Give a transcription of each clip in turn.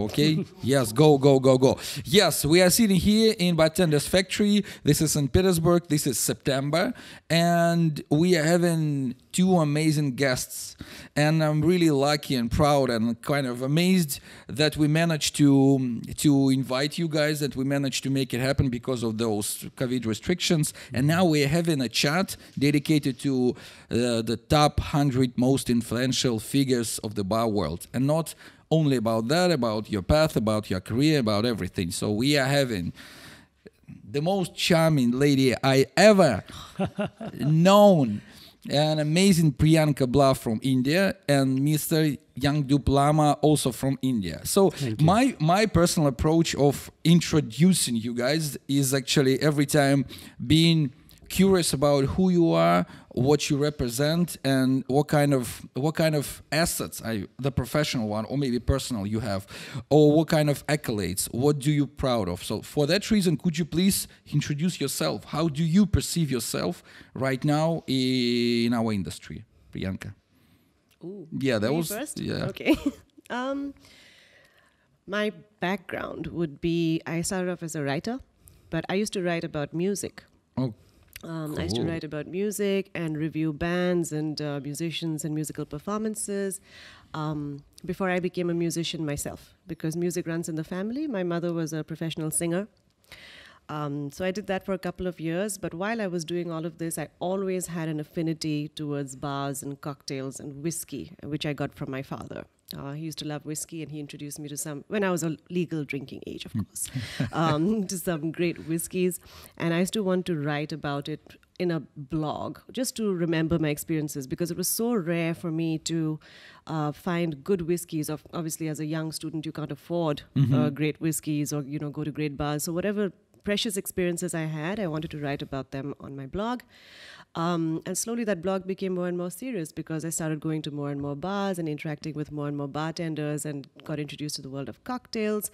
Okay. yes. Go. Go. Go. Go. Yes. We are sitting here in Bartender's factory. This is St. Petersburg. This is September, and we are having two amazing guests. And I'm really lucky and proud and kind of amazed that we managed to to invite you guys. That we managed to make it happen because of those COVID restrictions. And now we're having a chat dedicated to uh, the top hundred most influential figures of the bar world, and not only about that, about your path, about your career, about everything. So we are having the most charming lady I ever known, an amazing Priyanka Blah from India, and Mr. Yangdup Lama also from India. So my my personal approach of introducing you guys is actually every time being curious about who you are, what you represent, and what kind of what kind of assets are you, the professional one or maybe personal you have, or what kind of accolades, what do you proud of? So for that reason, could you please introduce yourself? How do you perceive yourself right now in our industry, Priyanka? Ooh, Yeah, that was first. yeah. Okay. um, my background would be I started off as a writer, but I used to write about music. Oh, Um, I used to write about music and review bands and uh, musicians and musical performances um, before I became a musician myself because music runs in the family. My mother was a professional singer. Um, so I did that for a couple of years. But while I was doing all of this, I always had an affinity towards bars and cocktails and whiskey, which I got from my father. Uh, he used to love whiskey, and he introduced me to some when I was a legal drinking age, of course, um, to some great whiskeys. And I used to want to write about it in a blog just to remember my experiences because it was so rare for me to uh, find good whiskeys. Of obviously, as a young student, you can't afford uh, great whiskeys or you know go to great bars. So whatever precious experiences I had, I wanted to write about them on my blog. Um, and slowly that blog became more and more serious because I started going to more and more bars and interacting with more and more bartenders and got introduced to the world of cocktails.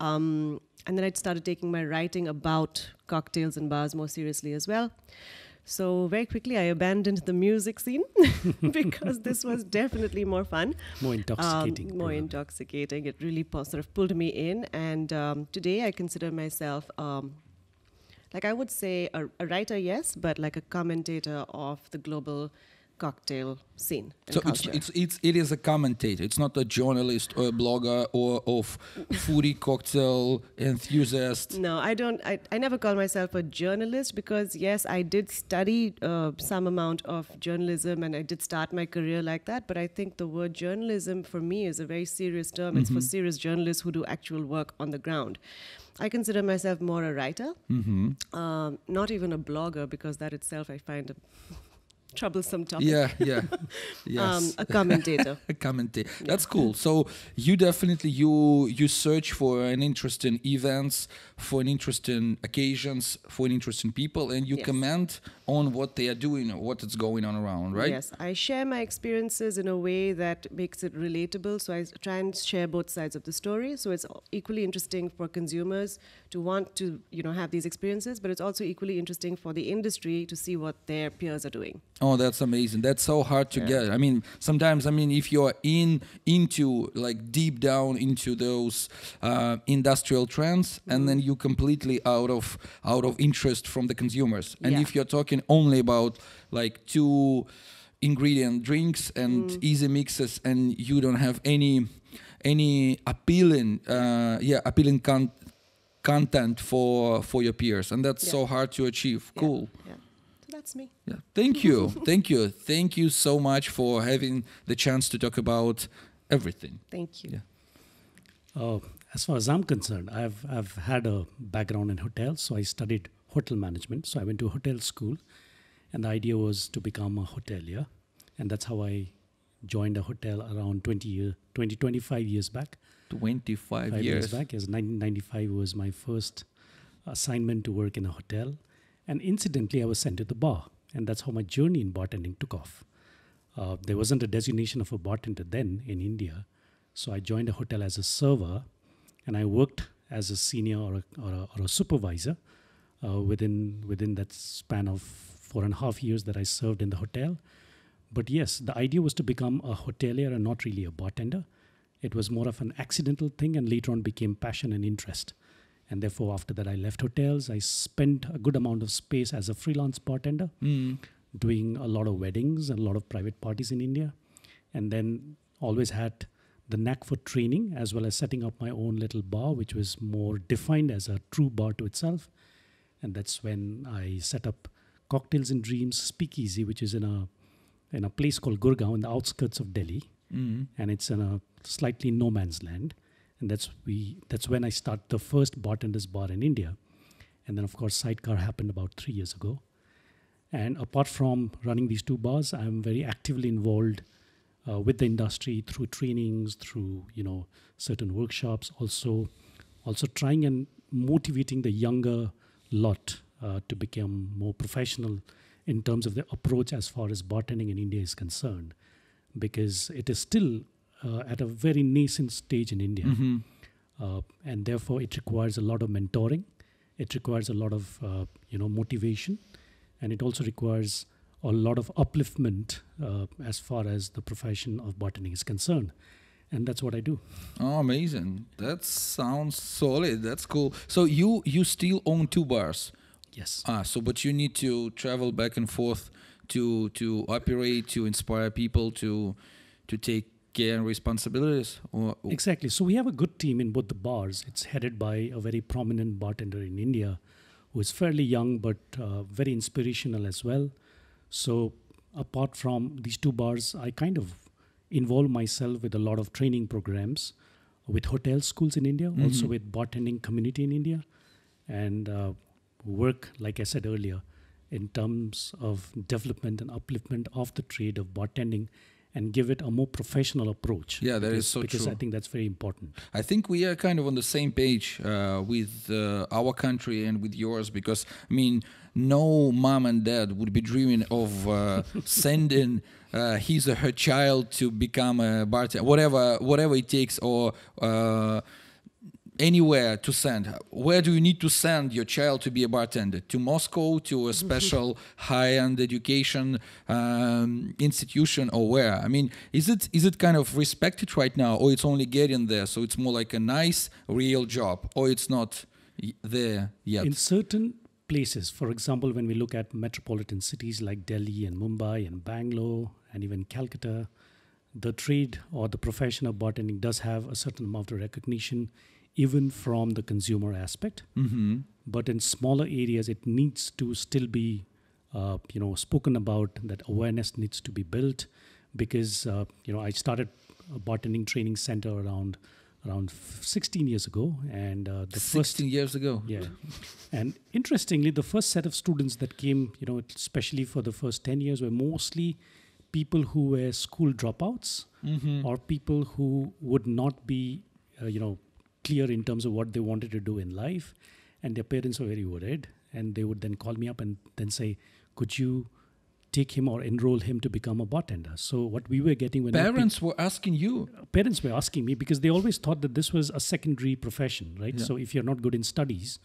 Um, and then I started taking my writing about cocktails and bars more seriously as well. So very quickly I abandoned the music scene because this was definitely more fun More intoxicating. um, more probably. intoxicating. It really sort of pulled me in, and um, today I consider myself, um, like I would say, a, a writer, yes, but like a commentator of the global cocktail scene So it's, culture. it's it's it is a commentator. It's not a journalist or a blogger or of foodie cocktail enthusiast. no, I don't. I, I never call myself a journalist because yes, I did study uh, some amount of journalism and I did start my career like that. But I think the word journalism for me is a very serious term. It's for serious journalists who do actual work on the ground. I consider myself more a writer, um, not even a blogger because that itself I find a troublesome topic. Yeah, yeah, yes. Um, a commentator. a commentator. That's cool. So you definitely you you search for an interesting events, for an interesting occasions, for an interesting people, and you Yes. comment on what they are doing, or what is going on around, right? Yes, I share my experiences in a way that makes it relatable. So I try and share both sides of the story. So it's equally interesting for consumers to want to, you know, have these experiences, but it's also equally interesting for the industry to see what their peers are doing. Oh, that's amazing. That's so hard to get. I mean, sometimes I mean, if you're in into like deep down into those uh, industrial trends, and then you completely out of out of interest from the consumers. And Yeah. if you're talking only about like two ingredient drinks and easy mixes, and you don't have any any appealing, uh, yeah, appealing con- content for for your peers, and that's so hard to achieve. Yeah, Cool. Yeah. That's me. Yeah. Thank you. Thank you. Thank you so much for having the chance to talk about everything. Thank you. Yeah. Uh, as far as I'm concerned, I've I've had a background in hotels, so I studied hotel management. So I went to hotel school, and the idea was to become a hotelier, and that's how I joined a hotel around 20 year, 20, 25 years back. 25 Five years. back, as 1995 was my first assignment to work in a hotel, and incidentally, I was sent to the bar, and that's how my journey in bartending took off. Uh, there wasn't a designation of a bartender then in India, so I joined a hotel as a server, and I worked as a senior or a, or a, or a supervisor uh, within within that span of four and a half years that I served in the hotel. But yes, the idea was to become a hotelier and not really a bartender. It was more of an accidental thing, and later on became passion and interest. And therefore, after that, I left hotels. I spent a good amount of space as a freelance bartender, Mm. doing a lot of weddings and a lot of private parties in India. And then always had the knack for training as well as setting up my own little bar, which was more defined as a true bar to itself. And that's when I set up Cocktails and Dreams Speakeasy, which is in a in a place called Gurgaon in the outskirts of Delhi, Mm. and it's in a slightly no man's land. And that's we that's when I started the first bartenders bar in India. And then of course Sidecar happened about three years ago. And apart from running these two bars, I'm very actively involved uh, with the industry through trainings, through you know certain workshops. Also, also trying and motivating the younger lot uh, to become more professional in terms of the approach as far as bartending in India is concerned, because it is still at a very nascent stage in India, Mhm. uh, and therefore it requires a lot of mentoring. It requires a lot of uh, you know motivation, and it also requires a lot of upliftment uh, as far as the profession of bartending is concerned, and that's what I do. Oh, amazing. That sounds solid. That's cool. So you you still own two bars. Yes. Ah, so but you need to travel back and forth to to operate, to inspire people, to to take care and responsibilities. Exactly. So we have a good team in both the bars. It's headed by a very prominent bartender in India who is fairly young but uh, very inspirational as well. So apart from these two bars, I kind of involve myself with a lot of training programs with hotel schools in India, also Mhm. with bartending community in India, and uh, work, like I said earlier, in terms of development and upliftment of the trade of bartending and give it a more professional approach. Yeah, that is because, so because I think that's very important. I think we are kind of on the same page uh, with uh, our country and with yours because I mean, no mom and dad would be dreaming of uh, sending uh, his or her child to become a bartender, whatever, whatever it takes, or uh, anywhere to send. Where do you need to send your child to be a bartender? To Moscow, to a special high-end education um, institution, or where? I mean, is it is it kind of respected right now, or it's only getting there? So it's more like a nice, real job, or it's not there yet. In certain places, for example, when we look at metropolitan cities like Delhi and Mumbai and Bangalore and even Calcutta, the trade or the profession of bartending does have a certain amount of recognition, even from the consumer aspect. hmm But in smaller areas, it needs to still be, uh, you know, spoken about. That awareness needs to be built, because uh, you know I started a bartending training center around around 16 years ago, and uh, the first 16 years ago. yeah. And interestingly, the first set of students that came, you know, especially for the first 10 years, were mostly people who were school dropouts Mhm. or people who would not be, uh, you know, clear in terms of what they wanted to do in life. And their parents were very worried. And they would then call me up and then say, could you take him or enroll him to become a bartender? So what we were getting when Parents were asking you. parents were asking me because they always thought that this was a secondary profession, right? Yeah. So if you're not good in studies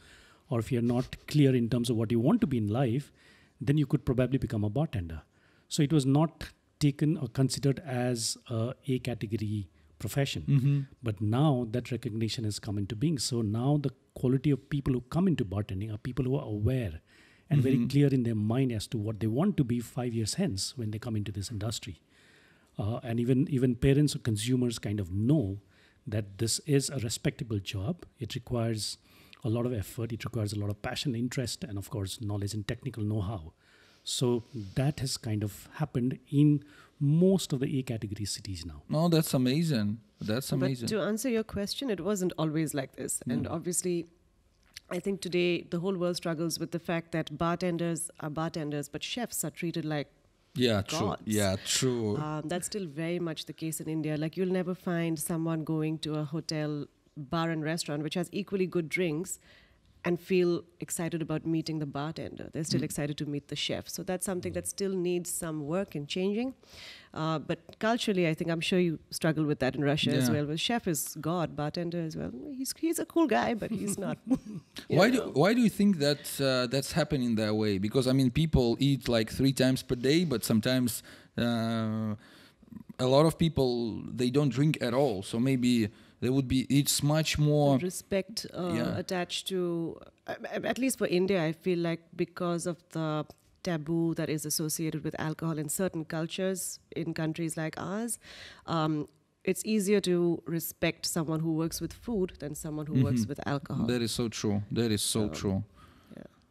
or if you're not clear in terms of what you want to be in life, then you could probably become a bartender. So it was not taken or considered as a A category profession. hmm But now that recognition has come into being. So now the quality of people who come into bartending are people who are aware and very Mhm. clear in their mind as to what they want to be five years hence when they come into this industry. Uh, and even even parents or consumers kind of know that this is a respectable job. It requires a lot of effort. It requires a lot of passion, interest, and of course knowledge and technical know-how. So that has kind of happened in most of the A category cities now. No, that's amazing. That's amazing. But to answer your question, it wasn't always like this. And Mm. obviously, I think today the whole world struggles with the fact that bartenders are bartenders, but chefs are treated like yeah, true. Yeah, true. um, that's still very much the case in India. Like you'll never find someone going to a hotel, bar, and restaurant which has equally good drinks and feel excited about meeting the bartender. They're still Mm. excited to meet the chef. So that's something that still needs some work and changing. Uh, but culturally, I think I'm sure you struggle with that in Russia as Yeah. well. Where chef is God, bartender as well. He's he's a cool guy, but he's not. why know. do why do you think that uh, that's happening that way? Because I mean, people eat like three times per day, but sometimes uh, a lot of people they don't drink at all. So maybe there would be it's much more. respect uh, Yeah. attached to at least for india i feel like because of the taboo that is associated with alcohol in certain cultures in countries like ours um, it's easier to respect someone who works with food than someone who works Mhm. with alcohol That is so true. That is so So, true.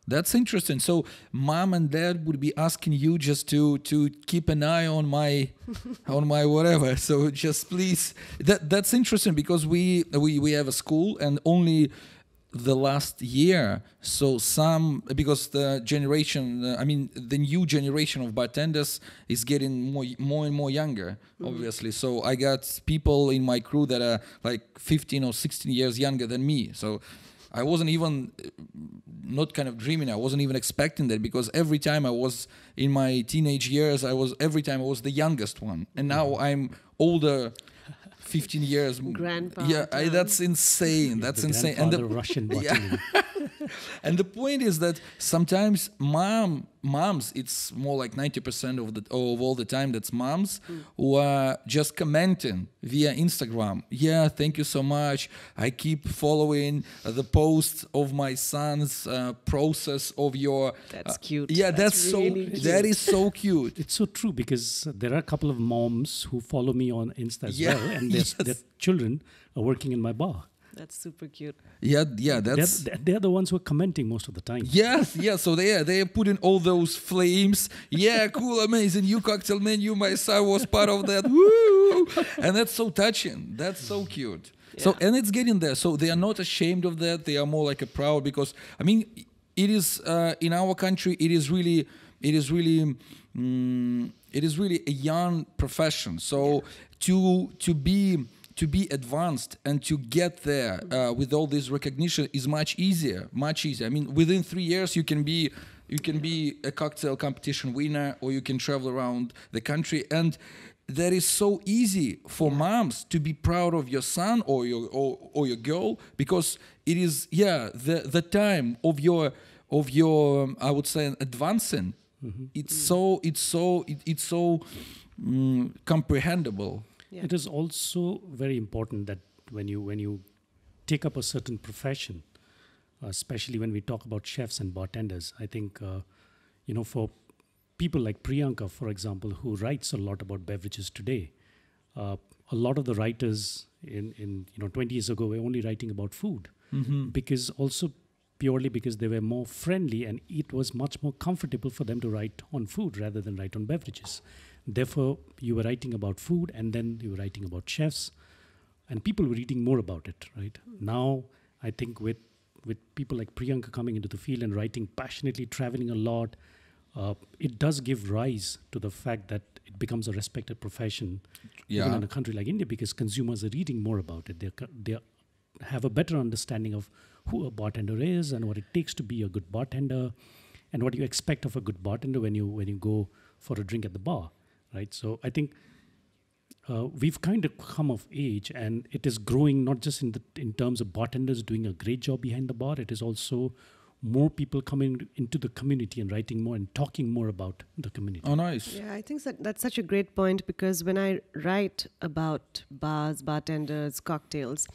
That's interesting. So mom and dad would be asking you just to to keep an eye on my on my whatever. So just please that that's interesting because we we we have a school and only the last year so some because the generation uh, i mean the new generation of bartenders is getting more more and more younger obviously so i got people in my crew that are like 15 or 16 years younger than me so i wasn't even uh, not kind of dreaming. I wasn't even expecting that because every time i was in my teenage years i was every time i was the youngest one. And now i'm older 15 years. Grandpa yeah I, that's insane. That's the insane. And the, grandfather Russian Yeah. Bottling. and the point is that sometimes mom moms it's more like 90% of the of all the time that's moms who are just commenting via instagram yeah thank you so much i keep following uh, the posts of my son's uh, process of your That's uh, cute. yeah that's, That's so really that cute. is so cute It's so true because there are a couple of moms who follow me on Insta as Yeah, well, and their, yes. their children are working in my bar. That's super cute yeah yeah They're, that's they're, they're the ones who are commenting most of the time. Yes, yeah. So they are they put in all those flames. Yeah, cool, amazing. New cocktail menu. My son was part of that. Woo! And that's so touching. That's so cute. So and it's getting there. So they are not ashamed of that. They are more like a proud because I mean, it is uh, in our country. It is really, it is really, mm, it is really a young profession. So to to be to be advanced and to get there uh, with all this recognition is much easier much easier. I mean within three years you can be you can be a cocktail competition winner or you can travel around the country. And that is so easy for moms to be proud of your son or your or, or your girl because it is yeah the the time of your of your um, i would say advancing. It's so it's so it, it's so mm, comprehensible Yeah. It is also very important that when you when you take up a certain profession, uh, especially when we talk about chefs and bartenders, I think uh, you know for people like Priyanka, for example, who writes a lot about beverages today. Uh, a lot of the writers in, in you know 20 years ago were only writing about food because also purely because they were more friendly and it was much more comfortable for them to write on food rather than write on beverages. Therefore, you were writing about food and then you were writing about chefs and people were reading more about it, right? Now, I think with with people like Priyanka coming into the field and writing passionately, traveling a lot, uh, it does give rise to the fact that it becomes a respected profession even in a country like India because consumers are reading more about it. They're, they have a better understanding of who a bartender is and what it takes to be a good bartender, and what you expect of a good bartender when you when you go for a drink at the bar, right? So I think uh, we've kind of come of age, and it is growing not just in the in terms of bartenders doing a great job behind the bar. It is also more people coming into the community and writing more and talking more about the community. oh nice Yeah, I think that that's such a great point because when I write about bars, bartenders, cocktails,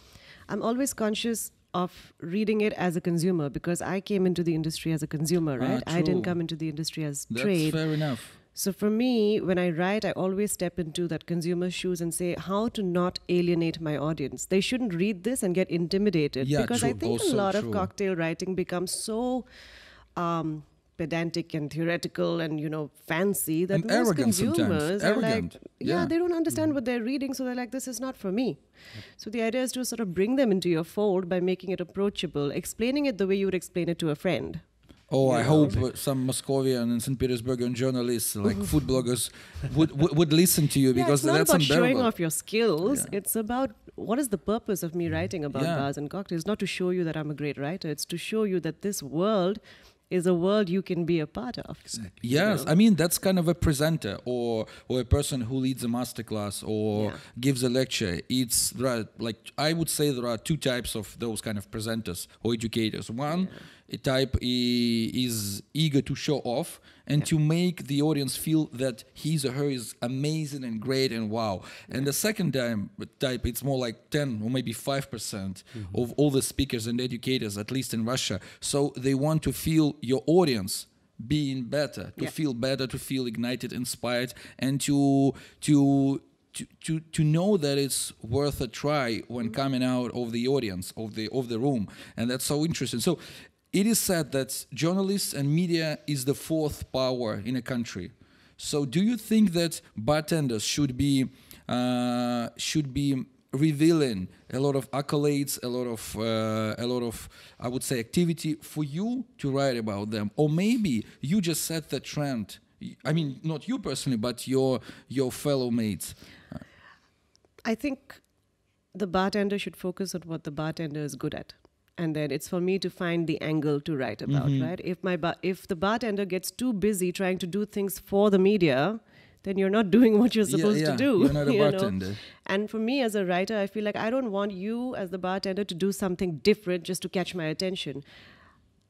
I'm always conscious of reading it as a consumer because I came into the industry as a consumer, Ah, right? I didn't come into the industry as That's trade. fair enough. So for me, when I write, I always step into that consumer's shoes and say how to not alienate my audience. They shouldn't read this and get intimidated Yeah, because I think Also a lot true. of cocktail writing becomes so um, pedantic and theoretical and you know fancy that And most arrogant sometimes. consumers are Arrogant. like, yeah, Yeah. they don't understand what they're reading, so they're like, this is not for me. So the idea is to sort of bring them into your fold by making it approachable, explaining it the way you would explain it to a friend. Oh, I You hope uh, some Moscovian and St. Petersburgian journalists, like food bloggers, would, would would listen to you yeah, because it's not that's about showing off your skills. Yeah. It's about what is the purpose of me writing about Yeah. bars and cocktails? Not to show you that I'm a great writer. It's to show you that this world is a world you can be a part of. Yes, I mean that's kind of a presenter or or a person who leads a masterclass or Yeah. gives a lecture. It's there are, like I would say there are two types of those kind of presenters or educators. One a type is eager to show off and Yeah. to make the audience feel that he's or her is amazing and great and wow. And the second time, type, it's more like 10 or maybe 5% mm-hmm. of all the speakers and educators, at least in Russia. So they want to feel your audience being better, to Yeah. feel better, to feel ignited, inspired, and to to to, to, to know that it's worth a try when mm-hmm. coming out of the audience of the of the room and that's so interesting so it is said that journalists and media is the fourth power in a country so do you think that bartenders should be uh, should be revealing a lot of accolades a lot of uh, a lot of i would say activity for you to write about them or maybe you just set the trend I mean, not you personally, but your your fellow mates. I think the bartender should focus on what the bartender is good at. And then it's for me to find the angle to write about, Mm-hmm. right? If my bar- if the bartender gets too busy trying to do things for the media, then you're not doing what you're supposed yeah, to do. you're not a you know? bartender. And for me as a writer, I feel like I don't want you as the bartender to do something different just to catch my attention.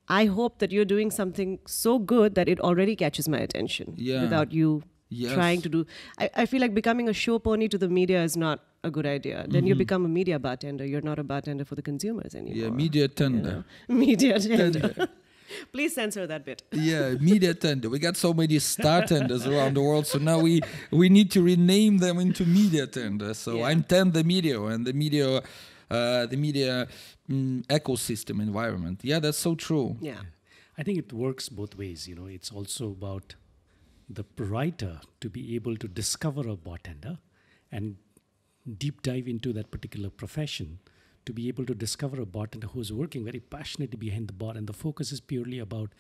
I hope that you're doing something so good that it already catches my attention Yeah. without you Yes. trying to do. I, I feel like becoming a show pony to the media is not a good idea. Then you become a media bartender. You're not a bartender for the consumers anymore. Mm-hmm. Yeah, media you tender. know? Media tender. Please censor that bit. yeah, media tender. We got so many star tenders around the world, so now we we need to rename them into media tender. So Yeah. I'm tender media and the media, uh, the media mm, ecosystem environment. Yeah, that's so true. Yeah. I think it works both ways. You know, it's also about the writer to be able to discover a bartender and deep dive into that particular profession to be able to discover a bartender who is working very passionately behind the bar. And the focus is purely about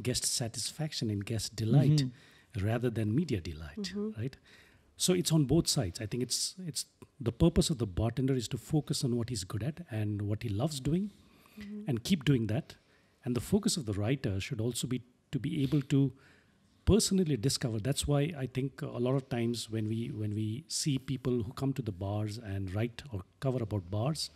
guest satisfaction and guest delight mm-hmm. rather than media delight mm-hmm. right? So it's on both sides. I think it's it's the purpose of the bartender is to focus on what he's good at and what he loves doing mm-hmm. and keep doing that. And the focus of the writer should also be to be able to personally discover that's why i think a lot of times when we when we see people who come to the bars and write or cover about bars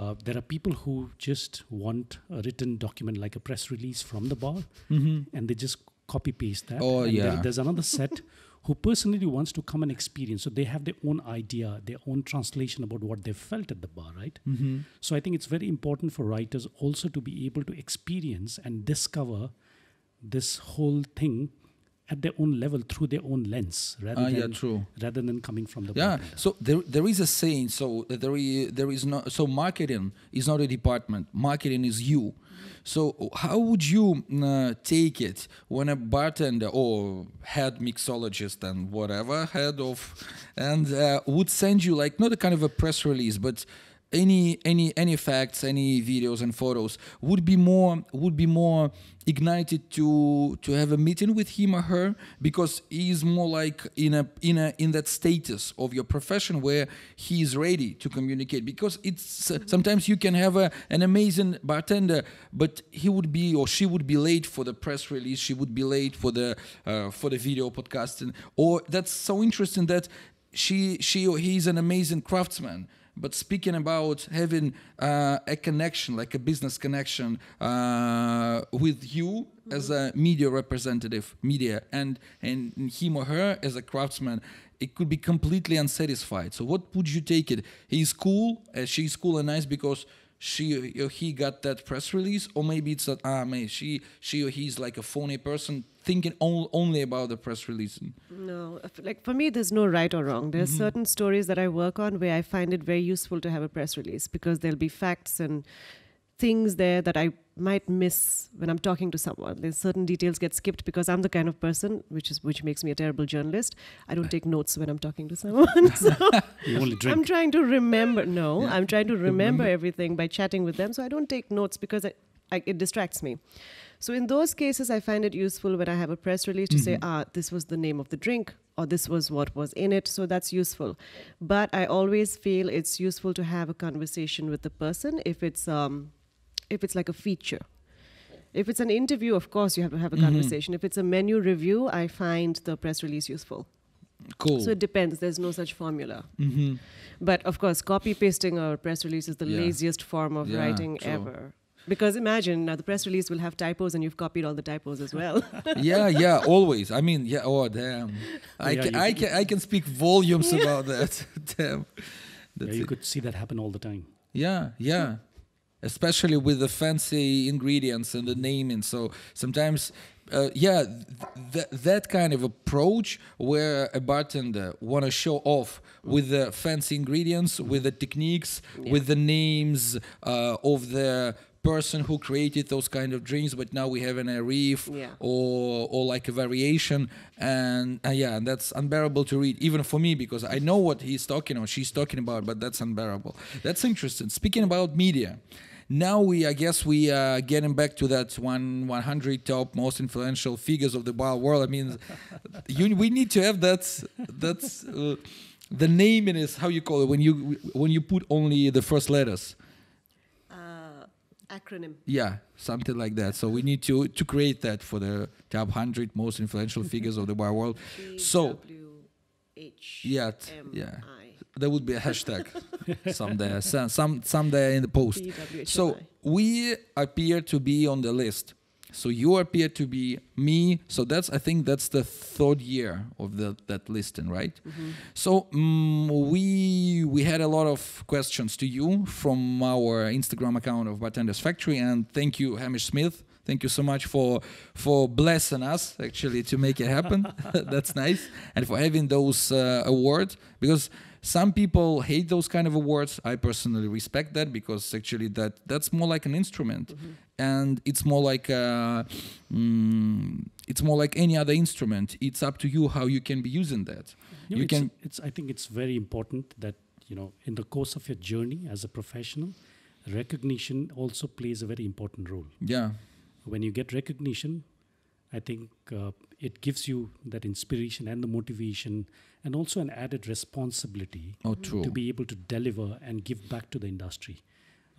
uh, there are people who just want a written document like a press release from the bar and they just copy paste that Oh, and there- yeah. there's another set who personally wants to come and experience so they have their own idea their own translation about what they felt at the bar right Mm-hmm. so I think it's very important for writers also to be able to experience and discover this whole thing at their own level through their own lens rather yeah, than true. rather than coming from the Yeah. So there, there is a saying. So there is, there is not. So marketing is not a department. Marketing is you. So how would you uh, take it when a bartender or head mixologist and whatever head of, and uh, would send you like not a kind of a press release, but any any any facts any videos and photos would be more would be more ignited to to have a meeting with him or her because he is more like in a in a in that status of your profession where he is ready to communicate because it's uh, sometimes you can have a, an amazing bartender but he would be or she would be late for the press release she would be late for the uh, for the video podcasting. Or that's so interesting that she she or he is an amazing craftsman but speaking about having uh, a connection, like a business connection uh, with you as a media representative, media, and and him or her as a craftsman, it could be completely unsatisfied. So, what would you take it? He's cool, uh, she's cool and nice because she or he got that press release, or maybe it's that ah, man, she she or he's like a phony person thinking on, only about the press release. No, like for me, there's no right or wrong. There's Mm-hmm. certain stories that I work on where I find it very useful to have a press release because there'll be facts and things there that I might miss when I'm talking to someone. There's certain details get skipped because I'm the kind of person which is which makes me a terrible journalist. I don't take notes when I'm talking to someone. so I'm trying to remember. No, Yeah. I'm trying to remember everything by chatting with them. So I don't take notes because I, it distracts me. So in those cases, I find it useful when I have a press release to say, ah, this was the name of the drink or this was what was in it. So that's useful. But I always feel it's useful to have a conversation with the person if it's um, if it's like a feature. If it's an interview, of course, you have to have a conversation. If it's a menu review, I find the press release useful. Cool. So it depends. There's no such formula. mm-hmm. But of course, copy pasting a press release is the Yeah. laziest form of Yeah, writing true. ever. Because imagine now the press release will have typos and you've copied all the typos as well. yeah, yeah, always. I mean, yeah. Oh, damn. I Yeah, can, I can- can, I can speak volumes about that. damn. Yeah, you it. could see that happen all the time. Yeah, yeah. Especially with the fancy ingredients and the naming. So sometimes, uh, yeah, th- th- that kind of approach where a bartender want to show off with the fancy ingredients, with the techniques, with the names uh, of the person who created those kind of dreams but now we have an a reef Yeah. or or like a variation. And uh, yeah and that's unbearable to read even for me because i know what he's talking or she's talking about but that's unbearable. That's interesting. Speaking about media now we i guess we are getting back to that one 100 top most influential figures of the bar world. I mean you, we need to have that that's uh, the name in is how you call it when you when you put only the first letters. uh, acronym. yeah, something like that. So we need to to create that for the top hundred most influential figures of the world. So H yeah, M yeah, I. that would be a hashtag someday, some some someday in the post. So we appear to be on the list. So you appear to be me. So that's I think that's the third year of the, that listing, right? So mm, we we had a lot of questions to you from our Instagram account of BartendersFAQtory, and thank you, Hamish Smith. Thank you so much for for blessing us actually to make it happen. that's nice, and for having those uh, awards because some people hate those kind of awards. I personally respect that because actually that that's more like an instrument, and it's more like uh mm, it's more like any other instrument. It's up to you how you can be using that. No, you it's, can it's i think it's very important that you know in the course of your journey as a professional recognition also plays a very important role yeah when you get recognition i think uh, it gives you that inspiration and the motivation and also an added responsibility oh to be able to deliver and give back to the industry.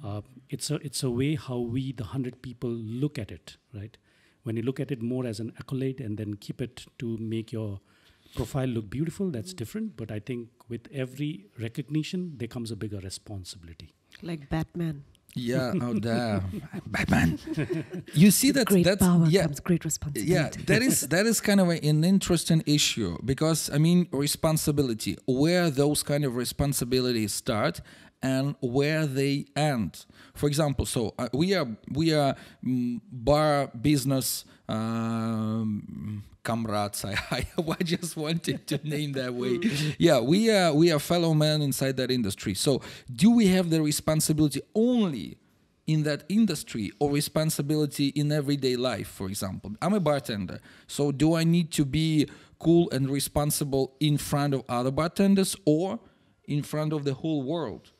Uh, it's a it's a way how we the hundred people look at it, right? When you look at it more as an accolade and then keep it to make your profile look beautiful, that's different. But I think with every recognition, there comes a bigger responsibility. Like Batman. yeah oh damn Batman you see that great that's power yeah comes great responsibility. yeah that is that is kind of a- an interesting issue because i mean responsibility where those kind of responsibilities start and where they end. For example so uh, we are we are mm, bar business um, comrades I, I, I just wanted to name that way. Yeah we are we are fellow men inside that industry. So do we have the responsibility only in that industry or responsibility in everyday life for example? I'm a bartender so do i need to be cool and responsible in front of other bartenders or in front of the whole world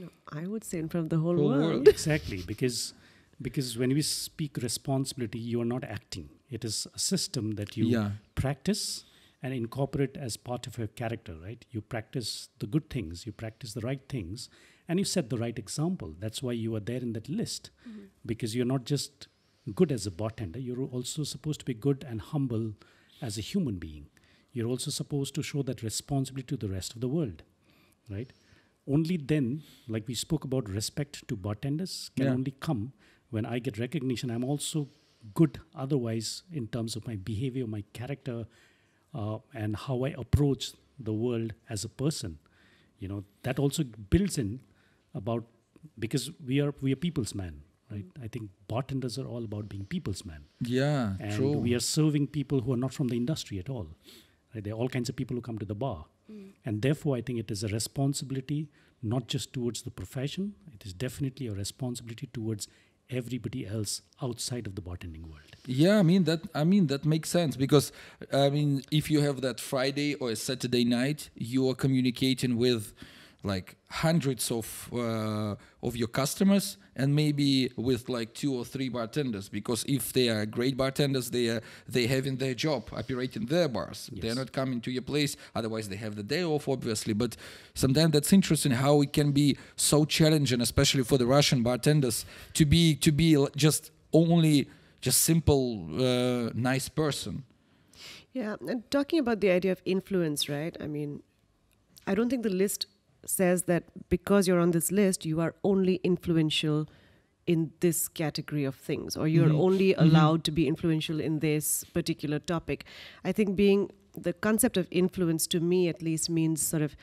No, I would say in front of the whole, Whole world. world. exactly because because when we speak responsibility, you are not acting. It is a system that you Yeah. practice and incorporate as part of your character, right? You practice the good things, you practice the right things, and you set the right example. That's why you are there in that list mm-hmm. because you're not just good as a bartender, you're also supposed to be good and humble as a human being. You're also supposed to show that responsibility to the rest of the world, right? Only then, like we spoke about respect to bartenders, can Yeah. only come when I get recognition. I'm also good otherwise in terms of my behavior, my character, uh, and how I approach the world as a person. You know, that also builds in about because we are we are people's man, right? I think bartenders are all about being people's man yeah and true we are serving people who are not from the industry at all. Right? There are all kinds of people who come to the bar, Mm. and therefore I think it is a responsibility not just towards the profession. It is definitely a responsibility towards everybody else outside of the bartending world. Yeah, I mean that. I mean that makes sense because I mean if you have that Friday or a Saturday night, you are communicating with like hundreds of uh, of your customers and maybe with like two or three bartenders because if they are great bartenders they are they having their job operating their bars. They're not coming to your place otherwise they have the day off obviously but sometimes that's interesting how it can be so challenging especially for the russian bartenders to be to be just only just simple uh, nice person. Yeah, and talking about the idea of influence, right? I mean, I don't think the list says that because you're on this list, you are only influential in this category of things, or you're Mhm. only Mhm. allowed to be influential in this particular topic. I think being the concept of influence to me at least means sort of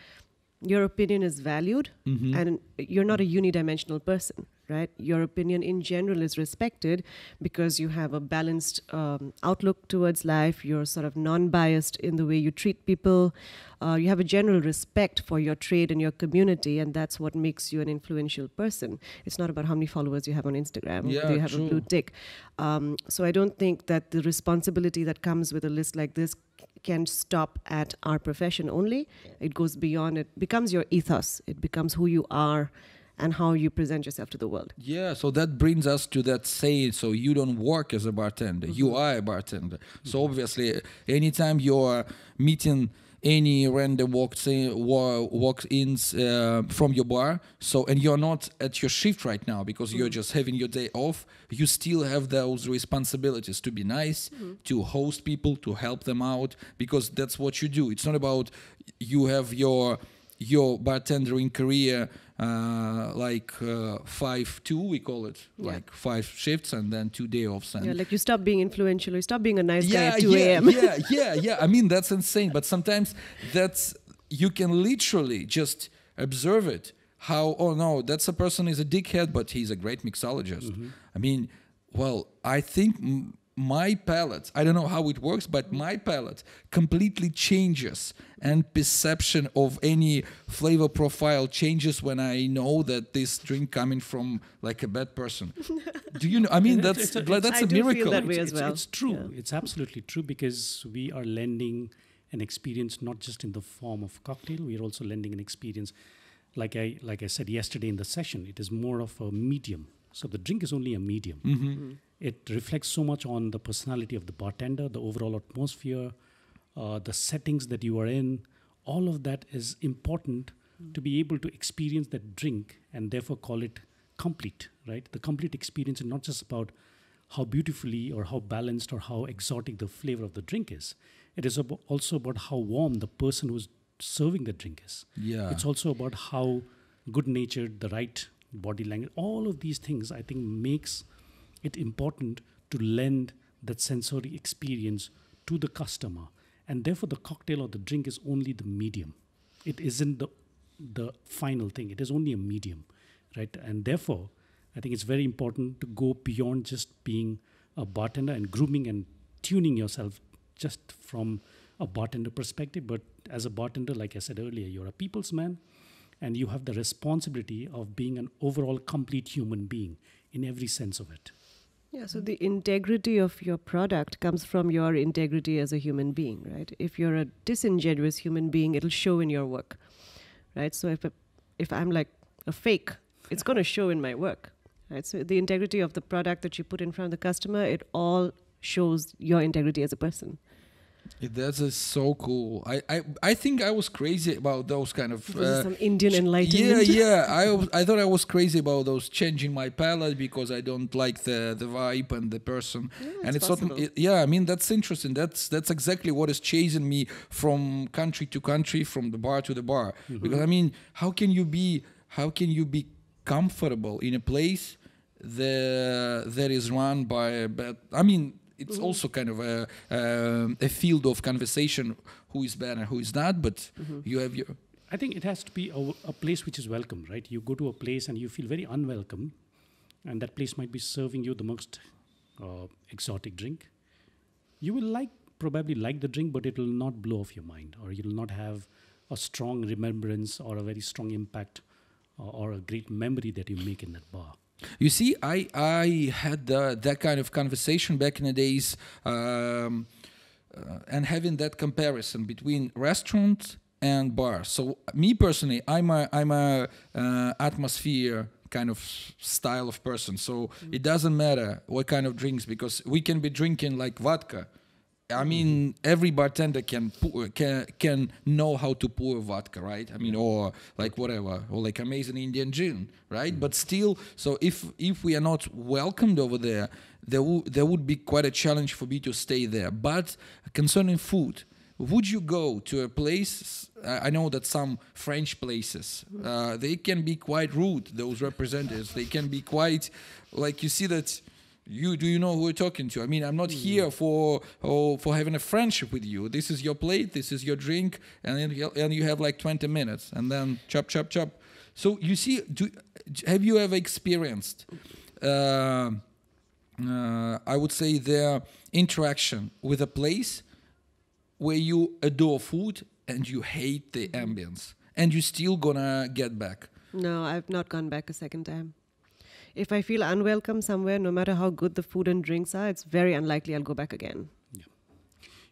your opinion is valued Mhm. and you're not a unidimensional person right? Your opinion in general is respected because you have a balanced um, outlook towards life. You're sort of non-biased in the way you treat people. Uh, you have a general respect for your trade and your community and that's what makes you an influential person. It's not about how many followers you have on instagram. Or Yeah, whether you have a blue tick? Um, so i don't think that the responsibility that comes with a list like this can stop at our profession only. It goes beyond it, becomes your ethos, it becomes who you are and how you present yourself to the world. Yeah, so that brings us to that saying. So you don't work as a bartender; you mm-hmm. are a bartender. So obviously, anytime you're meeting any random walks in, wa- walks ins uh, from your bar, so and you're not at your shift right now because you're just having your day off, you still have those responsibilities to be nice, to host people, to help them out because that's what you do. It's not about you have your your bartendering career uh, like uh, five two we call it Yeah. like five shifts and then two day offs and Yeah, like you stop being influential, you stop being a nice guy yeah, at 2 yeah, a.m. yeah, yeah, yeah. I mean, that's insane. But sometimes that's you can literally just observe it. How oh no, that's a person is a dickhead, but he's a great mixologist. I mean, well, I think my palate. I don't know how it works, but my palate completely changes, and perception of any flavor profile changes when I know that this drink coming from like a bad person. Do you know? I mean, And that's it's a- that's I a do feel miracle. that way it's, as it's- well. it's true. Yeah. It's absolutely true because we are lending an experience not just in the form of cocktail. We are also lending an experience, like I like I said yesterday in the session. It is more of a medium. So the drink is only a medium. Mm-hmm. It reflects so much on the personality of the bartender, the overall atmosphere, uh, the settings that you are in. All of that is important to be able to experience that drink and therefore call it complete, right? The complete experience is not just about how beautifully or how balanced or how exotic the flavor of the drink is. It is abo- also about how warm the person who's serving the drink is. Yeah. It's also about how good natured, the right body language, all of these things I think makes it important to lend that sensory experience to the customer. And therefore the cocktail or the drink is only the medium. It isn't the the final thing. It is only a medium. Right. And therefore I think it's very important to go beyond just being a bartender and grooming and tuning yourself just from a bartender perspective. But as a bartender, like I said earlier, you're a people's man and you have the responsibility of being an overall complete human being in every sense of it. Yeah, so the integrity of your product comes from your integrity as a human being, right? If you're a disingenuous human being, it'll show in your work, right? So if if I'm like a fake, it's going to show in my work, right? So the integrity of the product that you put in front of the customer, it all shows your integrity as a person. Yeah, That is so cool. I, I I think I was crazy about those kind of. Uh, some Indian enlightenment. Yeah, yeah. I I thought I was crazy about those changing my palette because I don't like the the vibe and the person. and it's it's not. It, yeah, I mean that's interesting. That's that's exactly what is chasing me from country to country, from the bar to the bar. Because I mean, how can you be how can you be comfortable in a place that that is run by a bad? I mean. It's also kind of a um, a field of conversation who is bad and who is not, but you have your I think it has to be a, a place which is welcome, right? You go to a place and you feel very unwelcome, and that place might be serving you the most uh, exotic drink. You will like probably like the drink, but it will not blow off your mind, or you will not have a strong remembrance or a very strong impact or, or a great memory that you make in that bar. You see, I I had the, that kind of conversation back in the days, um, uh, and having that comparison between restaurant and bar. So me personally, I'm a I'm a uh, atmosphere kind of style of person. So it doesn't matter what kind of drinks because we can be drinking like vodka. I mean, every bartender can pour, can can know how to pour vodka, right? I mean, or like whatever, or like amazing Indian gin, right? But still, so if if we are not welcomed over there, there wo- there would be quite a challenge for me to stay there. But concerning food, would you go to a place? I I know that some French places uh, they can be quite rude. Those representatives they can be quite like you see that. You do you know who we're talking to? I mean, I'm not here for oh, for having a friendship with you. This is your plate, this is your drink, and you, and you have like 20 minutes, and then chop chop chop. So you see, do, have you ever experienced? Uh, uh, I would say their interaction with a place where you adore food and you hate the ambience, and you still gonna get back. No, I've not gone back a second time. If I feel unwelcome somewhere, no matter how good the food and drinks are, it's very unlikely I'll go back again. Yeah.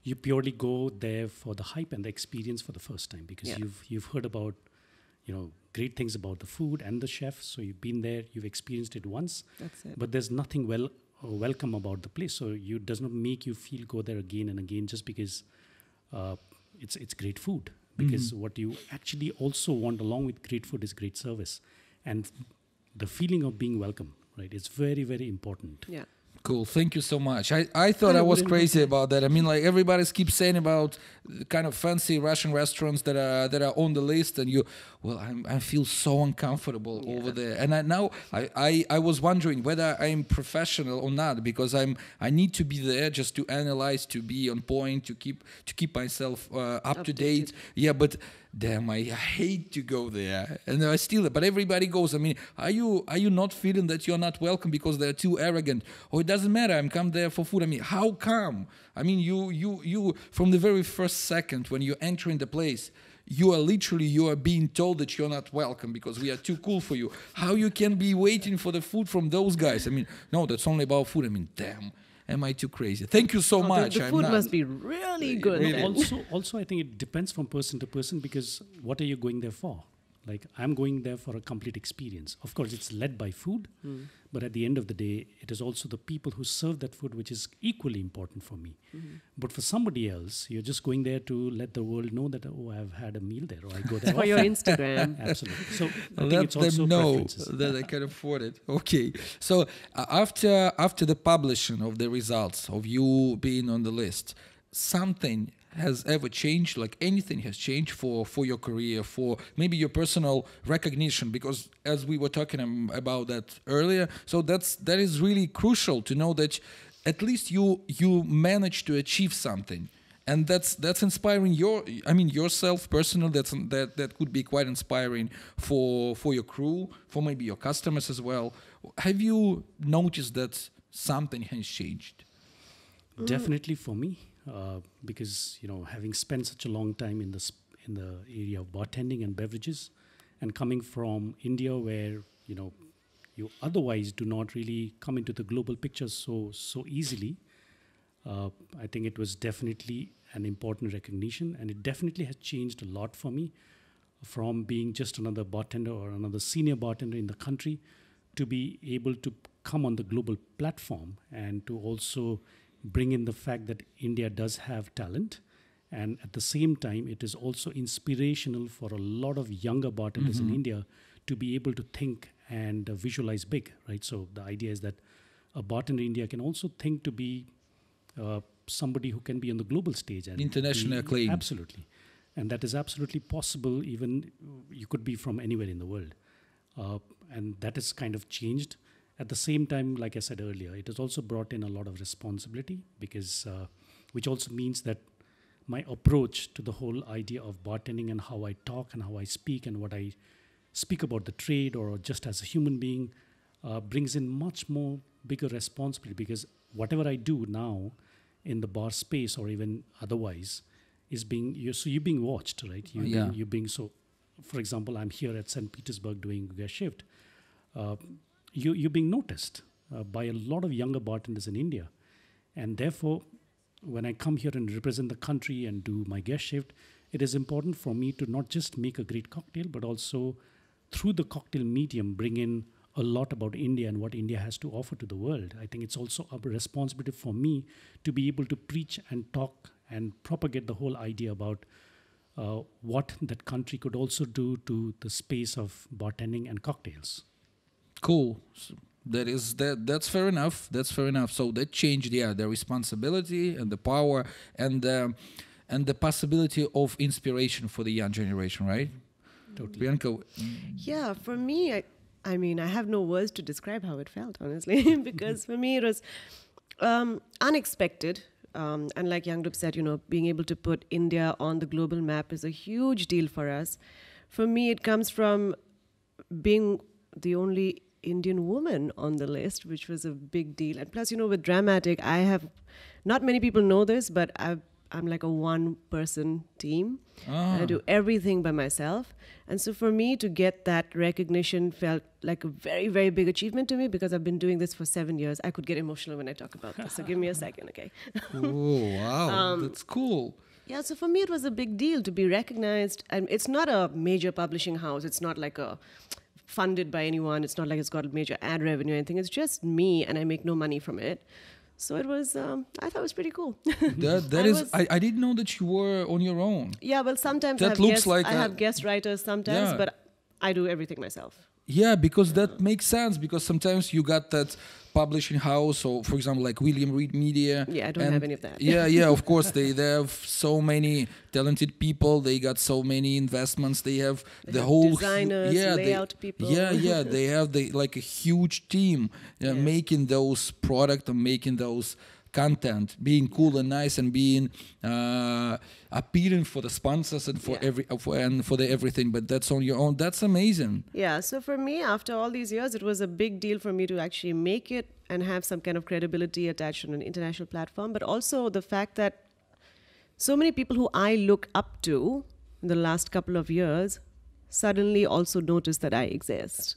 You purely go there for the hype and the experience for the first time because Yeah. you've you've heard about, you know, great things about the food and the chef. So you've been there, you've experienced it once, That's it. but there's nothing well uh, welcome about the place. So you does not make you feel go there again and again just because uh, it's it's great food. Because what you actually also want along with great food is great service, and the feeling of being welcome. Right, it's very very important. Yeah. Cool. Thank you so much. I, I thought I I was crazy about that. I mean, like everybody keeps saying about the kind of fancy Russian restaurants that are that are on the list, and you, well, I'm, I feel so uncomfortable over there. And I, now I, I I was wondering whether I'm professional or not because I'm I need to be there just to analyze, to be on point, to keep to keep myself uh, up to date. Yeah, but damn, I hate to go there, and I steal it But everybody goes. I mean, are you are you not feeling that you're not welcome because they're too arrogant? Or it doesn't matter. I'm come there for food. I mean, how come? I mean, you you you from the very first second when you enter in the place. You are literally you are being told that you're not welcome because we are too cool for you. How you can be waiting for the food from those guys? I mean, no, that's only about food. I mean, damn, am I too crazy? Thank you so Oh, much. The, I'm food not- must be really good. Really. also also i think it depends from person to person because what are you going there for like i'm going there for a complete experience. Of course it's led by food but at the end of the day it is also the people who serve that food which is equally important for me. But for somebody else you're just going there to let the world know that oh i've had a meal there or i go there For your. Instagram. absolutely. So i think let it's also them know that I can afford it. Okay, so uh, after after the publishing of the results of you being on the list, something has ever changed? Like anything has changed for for your career, for maybe your personal recognition? Because as we were talking about that earlier, so that's that is really crucial to know that at least you you managed to achieve something and that's that's inspiring your i mean yourself personal that's that that could be quite inspiring for for your crew for maybe your customers as well have you noticed that something has changed Definitely for me, uh, because you know, having spent such a long time in the in the area of bartending and beverages, and coming from India, where you know, you otherwise do not really come into the global picture so so easily. Uh, I think it was definitely an important recognition, and it definitely has changed a lot for me from being just another bartender or another senior bartender in the country to be able to come on the global platform and to also bring in the fact that India does have talent. And at the same time, it is also inspirational for a lot of younger bartenders in India to be able to think and uh, visualize big, right? So the idea is that a bartender in India can also think to be uh, somebody who can be on the global stage and International acclaim. Absolutely, and that is absolutely possible. Even you could be from anywhere in the world, uh, and has kind of changed. At the same time, like I said earlier, it has also brought in a lot of responsibility because, uh, which also means that my approach to the whole idea of bartending and how I talk and how I speak and what I speak about the trade or just as a human being uh, brings in much more bigger responsibility because whatever I do now in the bar space or even otherwise is being you're, so you're being watched, right? You're, Yeah. being, you're being so. For example, I'm here at St. Petersburg doing guest shift. Uh, you, you're being noticed uh, by a lot of younger bartenders in India, and therefore, when I come here and represent the country and do my guest shift, it is important for me to not just make a great cocktail, but also through the cocktail medium bring in a lot about India and what India has to offer to the world. I think it's also a responsibility for me to be able to preach and talk and propagate the whole idea about uh, what that country could also do to the space of bartending and cocktails. Cool So that is that that's fair enough that's fair enough so that changed yeah the responsibility and the power and um, and the possibility of inspiration for the young generation, right? Totally. Priyanka, Yeah, for me, I, I mean, I have no words to describe how it felt, honestly, because for me it was um, unexpected. Um, and like Yangdup said, you know, being able to put India on the global map is a huge deal for us. For me, it comes from being the only Indian woman on the list, which was a big deal. And plus, you know, with Dramatic, I have not many people know this, but I've, I'm like a one person team. Ah. I do everything by myself. And so for me to get that recognition felt like a very, very big achievement to me because I've been doing this for seven years. I could get emotional when I talk about this. So give me a second, okay? oh wow, Um, that's cool. Yeah, so for me, it was a big deal to be recognized. And it's not a major publishing house. It's not like a funded by anyone. It's not like it's got major ad revenue or anything. It's just me, and I make no money from it. So it was, um, I thought it was pretty cool. That that I is, was- I, I didn't know that you were on your own. yeah, well, sometimes That I have, looks guest, like I a- have guest writers sometimes, Yeah. but I do everything myself. Yeah, because that makes sense. Because sometimes you got that publishing house, or for example, like William Reed Media. Yeah, I don't and- have any of that. Yeah, yeah, of course they they have so many talented people. They got so many investments. They have They the have whole designers, yeah, they- layout people. Yeah, yeah, they have the like a huge team uh, Yeah. making those product and making those content, being cool and nice, and being uh, appealing for the sponsors and for Yeah. every uh, for, and for the everything. But that's on your own. That's amazing. Yeah, so for me, after all these years, it was a big deal for me to actually make it and have some kind of credibility attached on an international platform, but also the fact that so many people who I look up to in the last couple of years suddenly also notice that I exist.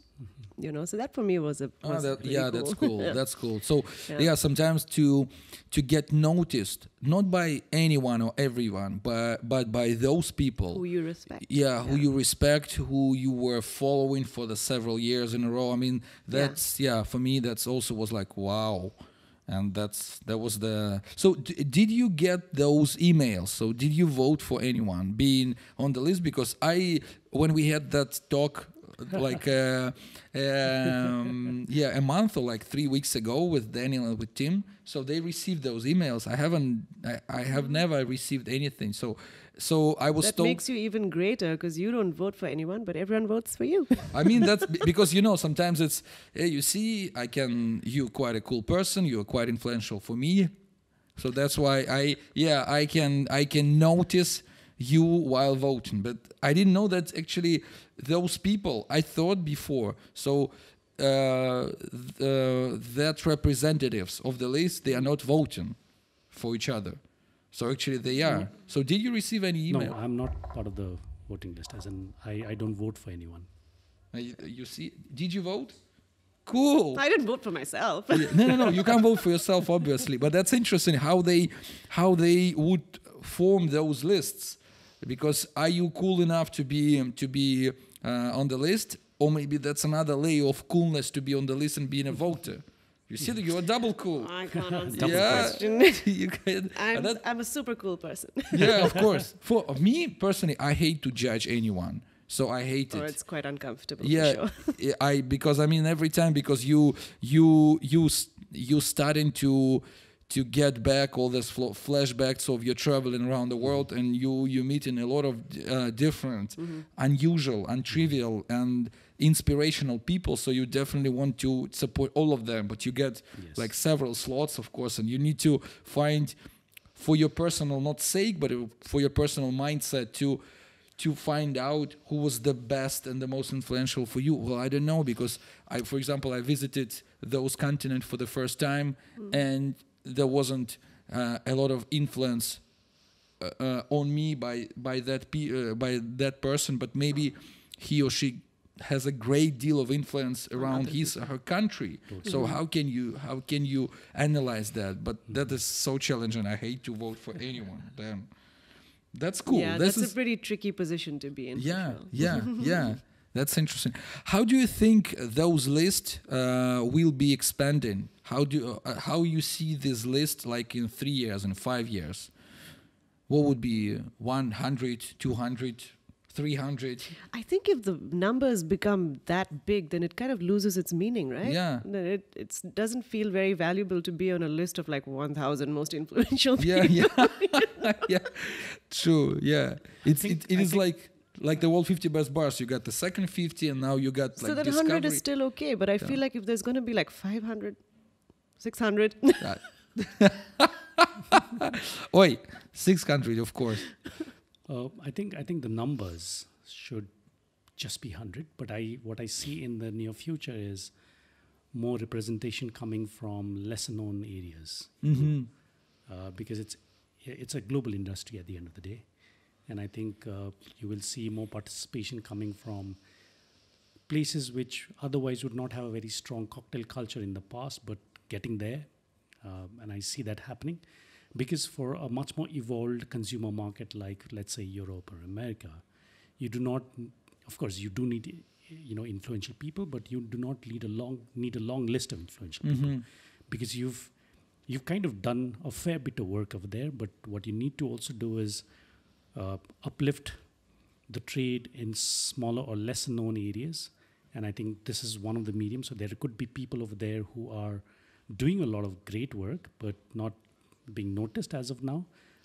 You know, so that for me was a Oh, was that, really yeah, that's cool. Yeah. That's cool. So yeah. Yeah. sometimes to to get noticed, not by anyone or everyone, but but by those people. who you respect. yeah, who you respect, who you were following for the several years in a row. I mean, that's yeah. for me, that's also was like wow, and that's that was the. So d- did you get those emails? So did you vote for anyone being on the list? Because I, when we had that talk, like uh, um, yeah, a month or like three weeks ago with Daniel and with Tim, so they received those emails. I haven't, I, I have never received anything. So. So I was That told makes you even greater because you don't vote for anyone, but everyone votes for you. I mean that's be- because you know sometimes it's hey you see I can you're quite a cool person you're quite influential for me so that's why I yeah I can I can notice you while voting but I didn't know that actually those people I thought before so uh, the, that representatives of the list they are not voting for each other so actually they are so did you receive any email? No, email I'm not part of the voting list, as in I, I don't vote for anyone. Uh, you, you see did you vote cool I didn't vote for myself. No, no, no. You can't vote for yourself, obviously. But that's interesting how they how they would form those lists. Because are you cool enough to be to be uh, on the list, or maybe that's another layer of coolness to be on the list and being a voter? You see, that you're double cool. I can't answer yeah, that question. you can. I'm, that- I'm a super cool person. yeah, of course. For me personally, I hate to judge anyone, so I hate or it. it's quite uncomfortable yeah for sure. i because i mean every time because you you you you starting to to get back all this fl- flashbacks of your traveling around the world and you you meeting a lot of uh, different unusual untrivial and inspirational people. So you definitely want to support all of them but you get Yes. like several slots of course and you need to find for your personal not sake but for your personal mindset to to find out who was the best and the most influential for you. Well i don't know because i for example i visited those continents for the first time and there wasn't uh, a lot of influence uh, uh, on me by by that pe- uh, by that person but maybe he or she has a great deal of influence around other his or her country. So how can you how can you analyze that? But that is so challenging. I hate to vote for anyone. Damn. That's cool. Yeah, this that's is a pretty tricky position to be in. yeah sure. yeah yeah. That's interesting. How do you think those lists uh, will be expanding how do uh, how you see this list like in three years and five years what would be 100 200 300. I think if the numbers become that big, then it kind of loses its meaning, right? Yeah. Then it it's, doesn't feel very valuable to be on a list of like 1,000 most influential Yeah, people. yeah, yeah. True. Yeah, it's think- it, it I is think- like like the world 50 best bars. You got the second 50, and now you got so like that discovery. 100 is still okay, but I Yeah. feel like if there's going to be like 500, 600, Oi, 600, of course. Uh, I think I think the numbers should just be hundred, but I what I see in the near future is more representation coming from lesser known areas Mm-hmm. uh, because it's it's a global industry at the end of the day, and I think uh, you will see more participation coming from places which otherwise would not have a very strong cocktail culture in the past, but getting there, um, and I see that happening because for a much more evolved consumer market like let's say Europe or America, you do not, of course, you do need you know influential people, but you do not need a long need a long list of influential people Mm-hmm. because you've you've kind of done a fair bit of work over there. But what you need to also do is uh, uplift the trade in smaller or lesser known areas. And I think this is one of the mediums. So there could be people over there who are doing a lot of great work, but not being noticed as of now.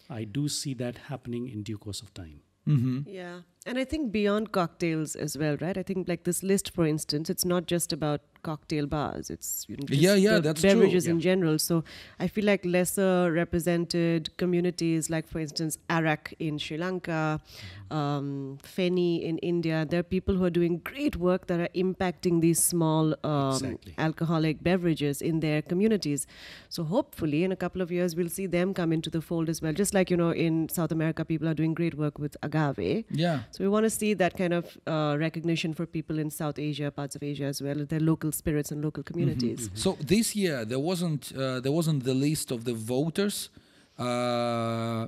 I do see that happening in due course of time. Mm-hmm. Yeah. And I think beyond cocktails as well, right? I think like this list, for instance, it's not just about cocktail bars. It's you know, just Yeah, yeah, that's true. beverages in Yeah. general. So I feel like lesser represented communities, like for instance, Arak in Sri Lanka, Mm-hmm. um, Feni in India. There are people who are doing great work that are impacting these small um, Exactly. alcoholic beverages in their communities. So hopefully, in a couple of years, we'll see them come into the fold as well. Just like you know, in South America, people are doing great work with agave. Yeah. So we want to see that kind of uh, recognition for people in South Asia, parts of Asia as well, their local spirits and local communities. So this year there wasn't uh, there wasn't the list of the voters. Uh,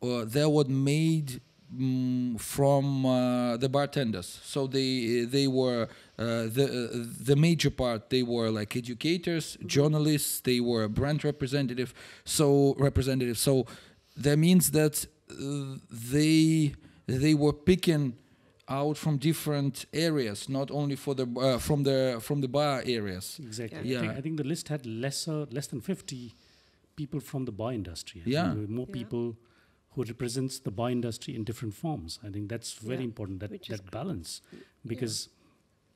were made mm, from uh, the bartenders. So they they were uh, the uh, the major part. They were like educators, journalists. They were brand representative. So representative. So that means that uh, they they were picking out from different areas, not only for the uh, from the from the bar areas. Exactly. Yeah. I, think, I think the list had lesser, less than 50 people from the bar industry. I Yeah. there more Yeah. people who represents the bar industry in different forms. I think that's very Yeah, important that which that balance because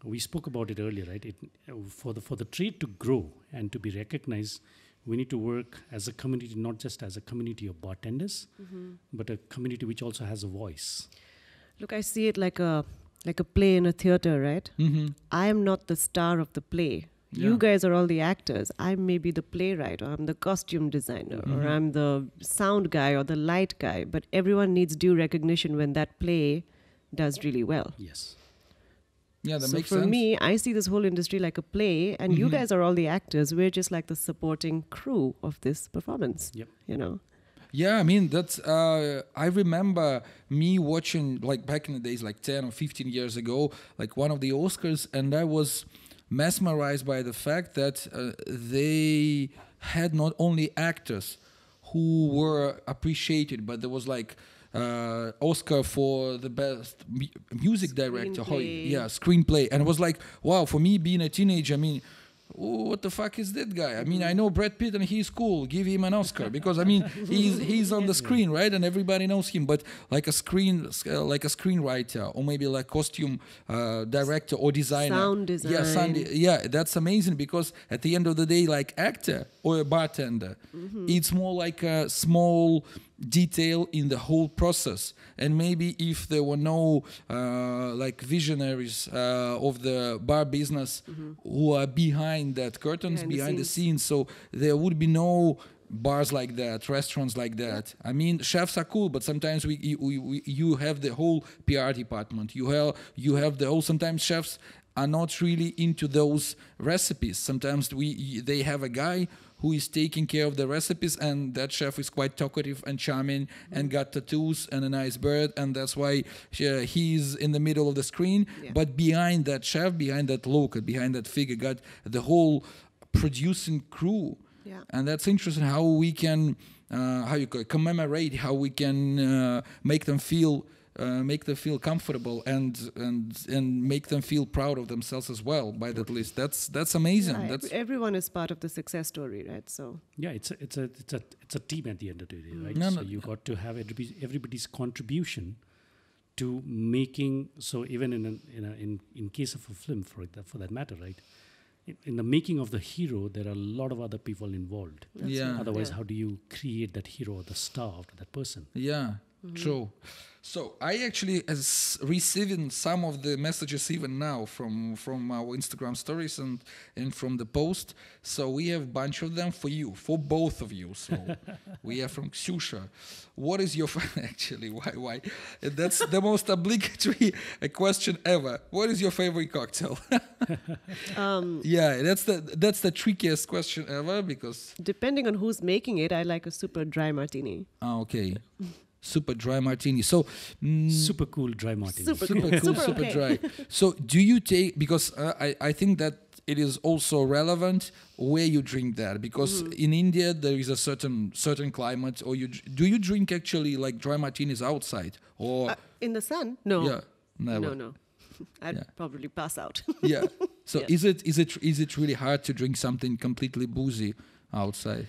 we spoke about it earlier, right? It, uh, for the for the trade to grow and to be recognized, we need to work as a community, not just as a community of bartenders, Mm-hmm. but a community which also has a voice. Look, I see it like a like a play in a theater, right? Mm-hmm. I am not the star of the play. Yeah. You guys are all the actors. I may be the playwright, or I'm the costume designer, or Mhm. I'm the sound guy or the light guy. But everyone needs due recognition when that play does really well. Yes. Yeah, that so makes for sense. me, I see this whole industry like a play, and you Mhm. guys are all the actors. We're just like the supporting crew of this performance. Yep. You know. Yeah, I mean that's. Uh, I remember me watching like back in the days, like ten or fifteen years ago, like one of the Oscars, and I was mesmerized by the fact that uh, they had not only actors who were appreciated, but there was like uh, Oscar for the best mu- music director. How- Screenplay. yeah, screenplay, and it was like, wow, for me being a teenager, I mean. "Oh, what the fuck is that guy? I mean, I know Brad Pitt and he's cool. Give him an Oscar because I mean, he's he's on the screen, right? And everybody knows him. But like a screen, uh, like a screenwriter, or maybe like costume uh, director or designer, Sound yeah, sound, design. yeah, that's amazing because at the end of the day, like actor or a bartender, it's more like a small detail in the whole process. And maybe if there were no uh, like visionaries uh, of the bar business who are behind that curtains, Behind the behind the scenes. scenes, so there would be no bars like that, restaurants like that. I mean, chefs are cool, but sometimes we, we, we you have the whole PR department. You have you have the whole. Sometimes chefs are not really into those recipes. Sometimes we they have a guy who is taking care of the recipes, and that chef is quite talkative and charming and got tattoos and a nice bird, and that's why uh, he's in the middle of the screen. Yeah. But behind that chef, behind that local, behind that figure, got the whole producing crew Yeah. and that's interesting how we can uh, how you commemorate how we can uh, make them feel uh, make them feel comfortable and and and make them feel proud of themselves as well by that list that's that's amazing Yeah, that's everyone is part of the success story, right? So Yeah, it's a, it's a it's a it's a team at the end of the day, right? No, so no, you got to have everybody's contribution to making. So even in an, in a, in in case of a film, for that for that matter, right? In, in the making of the hero, there are a lot of other people involved. that's Yeah. right, Otherwise, yeah. how do you create that hero or the star of that person? Yeah, true. So I actually is receiving some of the messages even now from from our Instagram stories and and from the post. So we have a bunch of them for you, for both of you. So we have from Ksusha. What is your f- actually why why? That's the most obligatory uh, question ever. What is your favorite cocktail? Um, yeah, that's the that's the trickiest question ever because depending on who's making it, I like a super dry martini. ah, okay, super dry martini. So. mm, Super cool dry martini. Super super cool. cool, Super super okay. dry. So, do you take because uh, I I think that it is also relevant where you drink that because Mm-hmm. in India there is a certain certain climate or you do you drink actually like dry martinis outside or Uh, in the sun? No. yeah never No, no. I'd Yeah. probably pass out. yeah so Yeah. is it is it is it really hard to drink something completely boozy outside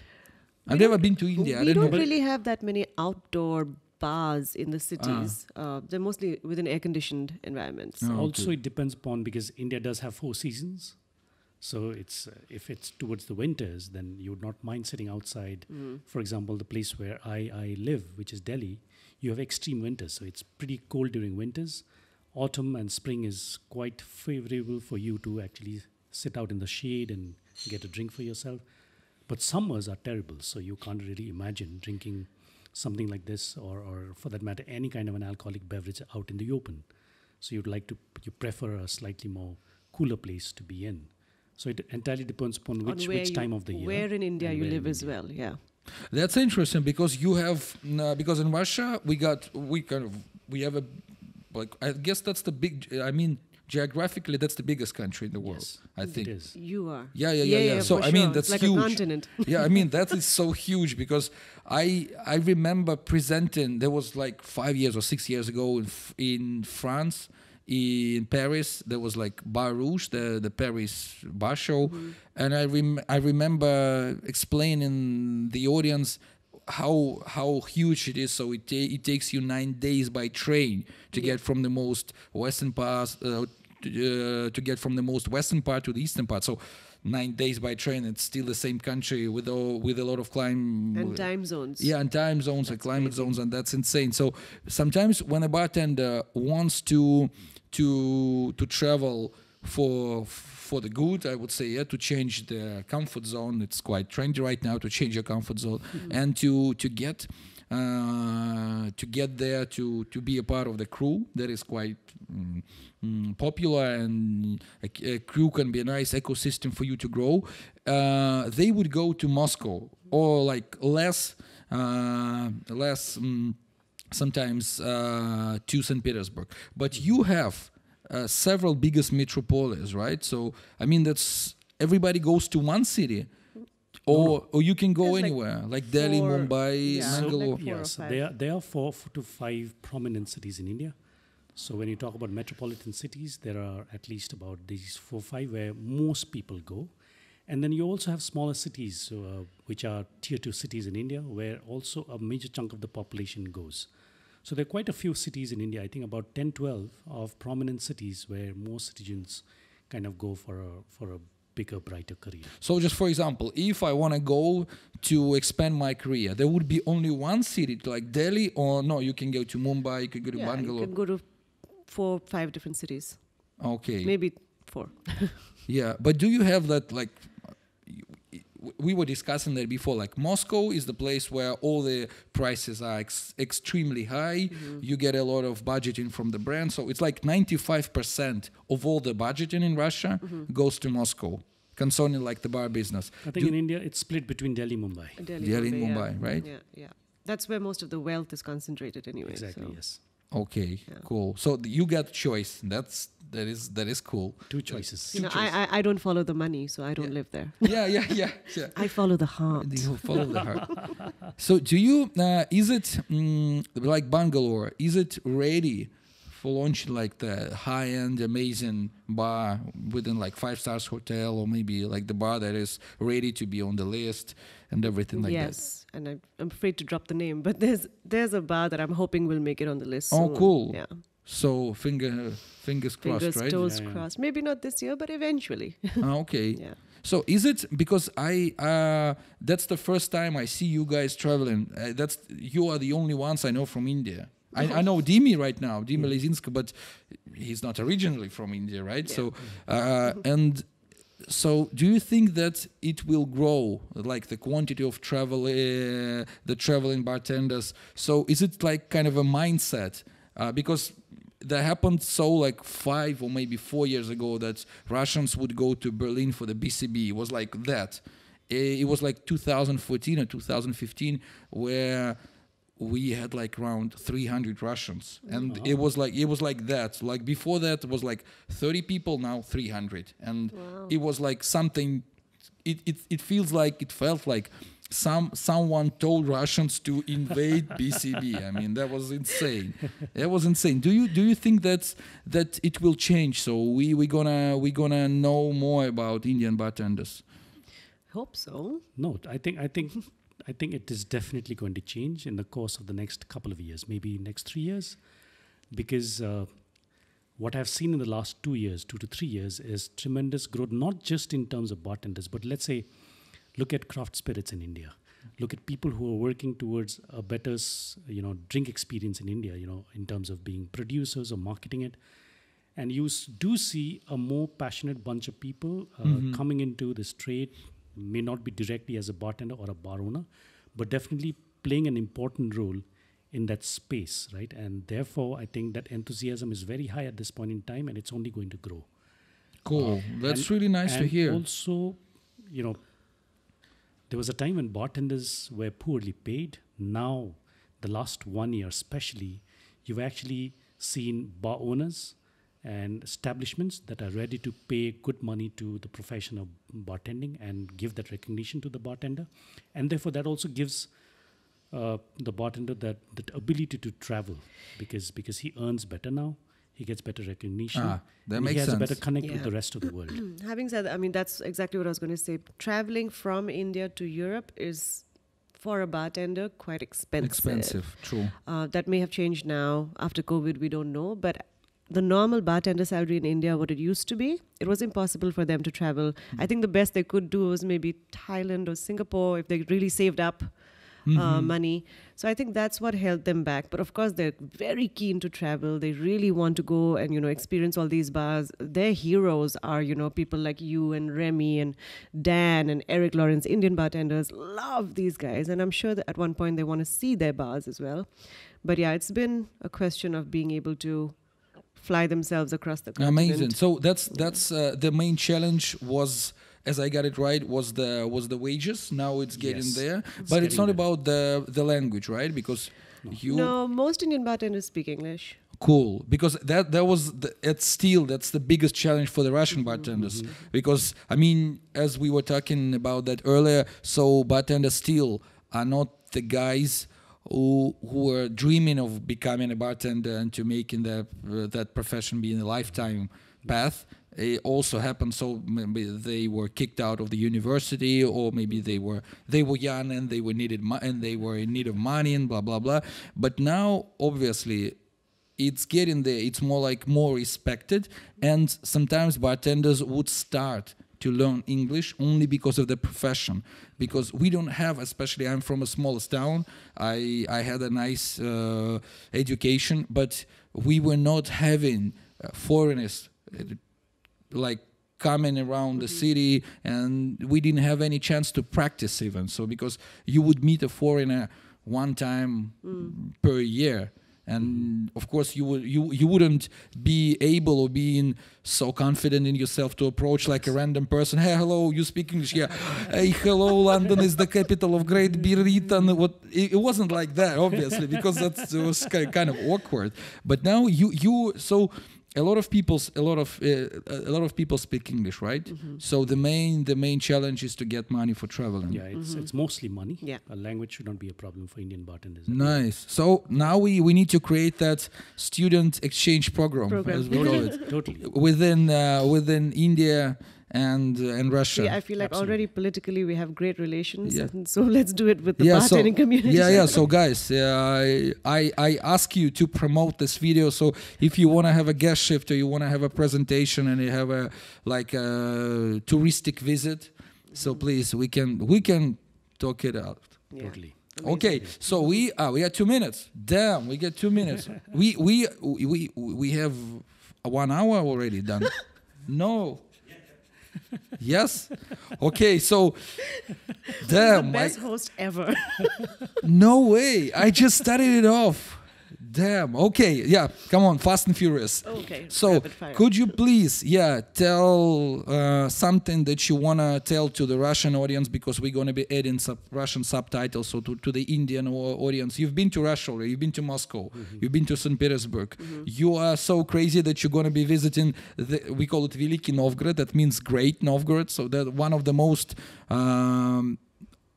I've never been to India I we don't don't know really have that many outdoor bars in the Ah. cities. Uh, they're mostly within air-conditioned environments. Oh, also, okay. it depends upon because India does have four seasons. So it's uh, if it's towards the winters, then you would not mind sitting outside. Mm-hmm. For example, the place where I, I live, which is Delhi, you have extreme winters, so it's pretty cold during winters. Autumn and spring is quite favorable for you to actually sit out in the shade and get a drink for yourself. But summers are terrible, so you can't really imagine drinking something like this, or, or for that matter, any kind of an alcoholic beverage out in the open. So you'd like to, you prefer a slightly more cooler place to be in. So it entirely depends upon On which where which you- time of the year. Where in India you live in as well, yeah. That's interesting because you have uh, because in Russia we got we kind of we have a like I guess that's the big I mean geographically that's the biggest country in the world Yes, I think It is. You are. Yeah, yeah, yeah, yeah. So, for I mean, sure. that's like huge. a continent. yeah I mean that is so huge because I I remember presenting there was like five years or six years ago in in France in Paris there was like Bar Rouge the the Paris bar show mm-hmm. and I rem- I remember explaining the audience how how huge it is so it ta- it takes you 9 days by train to get from the most western part uh, to, uh, to get from the most western part to the eastern part so nine days by train it's still the same country with all, with a lot of climb and time zones. yeah, and time zones and climate crazy. zones, and that's insane. So sometimes when a bartender wants to to to travel for for the good, I would say, yeah, to change the comfort zone. It's quite trendy right now to change your comfort zone and to to get uh, to get there to to be a part of the crew. That is quite. mm, mm, popular and a, a crew can be a nice ecosystem for you to grow uh, they would go to moscow or like less uh, less mm, sometimes uh, to st petersburg but you have uh, several biggest metropolis right so i mean that's everybody goes to one city or or you can go There's anywhere like delhi four- mumbai yeah, mangalore like four yeah, or so there, there are four f- to five prominent cities in India. So when you talk about metropolitan cities, there are at least about these four five where most people go. And then you also have smaller cities, uh, which are tier two cities in India, where also a major chunk of the population goes. So there are quite a few cities in India, I think about 10, 12 of prominent cities where most citizens kind of go for a, for a bigger, brighter career. So, just for example, if I want to go to expand my career, there would be only one city like Delhi, or no, you can go to Mumbai, you can go to yeah, you can go to four, five different cities. Okay, Maybe four. yeah, but do you have that like? You- We were discussing that before. Like Moscow is the place where all the prices are ex- extremely high. Mm-hmm. You get a lot of budgeting from the brand, so it's like ninety-five percent of all the budgeting in Russia Mm-hmm. goes to Moscow concerning like the bar business. I think Do- in India it's split between Delhi, Mumbai. Delhi, Delhi and yeah. Mumbai, right? Yeah, yeah. That's where most of the wealth is concentrated anyway. Exactly, so. yes. Okay, Yeah. cool. So you get choice. That's that is that is cool. Two choices. You know, I, I I don't follow the money, so I don't Yeah. live there. yeah, yeah, yeah, yeah. I follow the heart. You follow the heart. so, do you? Uh, is it mm, like Bangalore? Is it ready for launching like the high-end, amazing bar within like five stars hotel, or maybe like the bar that is ready to be on the list and everything like that? yes, and I'm, I'm afraid to drop the name, but there's there's a bar that I'm hoping will make it on the list. Oh, soon. cool. Yeah, So finger fingers crossed, fingers, right? toes Yeah, yeah. crossed. Maybe not this year, but eventually. Ah, okay. yeah. So is it because I uh, that's the first time I see you guys traveling? Uh, that's you are the only ones I know from India. I, I know Dimi right now, Dimi Lezinska, but he's not originally from India, right? So uh, and so do you think that it will grow like the quantity of travel uh, the traveling bartenders? So is it like kind of a mindset? Uh, because that happened so like five or maybe four years ago that russians would go to berlin for the bcb it was like that. It was like 2014 or 2015 where we had like around 300 russians. And it was like it was like that. Like before that it was like 30 people now 300 and Wow. it was like something it, it it feels like it felt like some someone told russians to invade bcb i mean that was insane. That was insane. Do you do you think that's that it will change? So we we gonna we gonna know more about indian bartenders. Hope so. No, I think I think I think it is definitely going to change in the course of the next couple of years, maybe next three years, because uh, what I've seen in the last two years, two to three years, is tremendous growth, not just in terms of bartenders, but let's say, look at craft spirits in India. Look at people who are working towards a better, you know, drink experience in India. You know, in terms of being producers or marketing it, and you do see a more passionate bunch of people uh, coming into this trade may not be directly as a bartender or a bar owner but definitely playing an important role in that space right? And therefore i think that enthusiasm is very high at this point in time and it's only going to grow. Cool. Uh, That's And- really nice to hear. also you know there was a time when bartenders were poorly paid. Now the last one year especially you've actually seen bar owners and establishments that are ready to pay good money to the profession of bartending and give that recognition to the bartender and therefore that also gives uh, the bartender that, that ability to travel because because he earns better now he gets better recognition Ah, that and he makes has a better sense. connect with the rest of the world Having said that, I mean, that's exactly what I was going to say. Traveling from India to Europe is, for a bartender, quite expensive. expensive true Uh, that may have changed now after COVID, we don't know. But the normal bartender salary in India, what it used to be, it was impossible for them to travel. I think the best they could do was maybe Thailand or Singapore if they really saved up uh, money. So I think that's what held them back. But of course, they're very keen to travel. They really want to go and you know experience all these bars. Their heroes are you know people like you and Remy and Dan and Erik Lorincz, Indian bartenders. Love these guys, and I'm sure that at one point they want to see their bars as well. But yeah, it's been a question of being able to fly themselves across the continent. Amazing. So that's that's uh, the main challenge was as I got it right was the was the wages. Now it's getting Yes. there, It's but it's not there. about the the language, right? Because you No, most Indian bartenders speak English. cool because that that was the, it's still that's the biggest challenge for the Russian Mm-hmm. bartenders because I mean as we were talking about that earlier so bartenders still are not the guys who who are dreaming of becoming a bartender and to making that uh, that profession be in a lifetime path. It also happened so maybe they were kicked out of the university or maybe they were they were young and they were needed and they were in need of money and blah blah blah. But now obviously it's getting there. It's more like more respected and sometimes bartenders would start to learn english only because of the profession. Because we don't have especially i'm from a smallest town i i had a nice uh, education but we were not having uh, foreigners uh, like coming around the city and we didn't have any chance to practice even. So because you would meet a foreigner one time per year and mm-hmm. of course you would you you wouldn't be able or being so confident in yourself to approach like a random person. Hey hello you speak english? Yeah. Hey hello london is the capital of great britain. What it, it wasn't like that obviously because that was kind of awkward. But now you you so a lot of people a lot of uh, a lot of people speak english right Mm-hmm. so the main the main challenge is to get money for traveling Yeah, it's it's mostly money. Yeah. a language should not be a problem for Indian bartenders. Nice. So now we, we need to create that student exchange program, Program. as we call it, Totally. within uh, within India and uh, and Russia. Yeah, I feel like Absolutely. already politically we have great relations, Yeah. and so let's do it with the Yeah, so- bartending community. Yeah, yeah. So guys, uh, I I ask you to promote this video. So if you want to have a guest shift or you want to have a presentation and you have a like a touristic visit, so please we can we can talk it out. Yeah. Totally. Okay, so we uh, we got two minutes. Damn, we get two minutes. we we we we have one hour already done. No. Yes. Okay, so damn, the best host ever. no way. I just started it off. Damn. Okay. Yeah. Come on. Fast and Furious. okay. So, could you please, yeah, tell uh, something that you wanna tell to the Russian audience because we're gonna be adding sub- Russian subtitles, so to, to the Indian audience. You've been to Russia already. You've been to Moscow. You've been to St. Petersburg. You are so crazy that you're gonna be visiting. The, we call it Veliki Novgorod. That means Great Novgorod. So that one of the most. Um,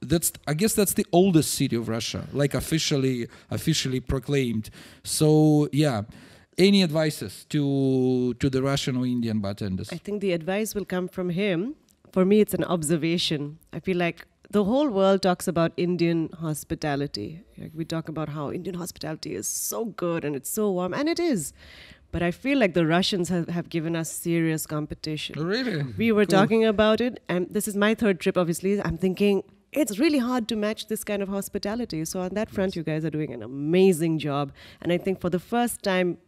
that's I guess that's the oldest city of Russia, like officially officially proclaimed. So yeah, any advices to to the Russian or Indian bartenders? I think the advice will come from him. For me, it's an observation. I feel like the whole world talks about Indian hospitality. Like we talk about how Indian hospitality is so good and it's so warm, and it is. But I feel like the Russians have, have given us serious competition. really? We were Cool. talking about it, and this is my third trip, obviously. I'm thinking it's really hard to match this kind of hospitality. So, on that front, you guys are doing an amazing job. And I think for the first time,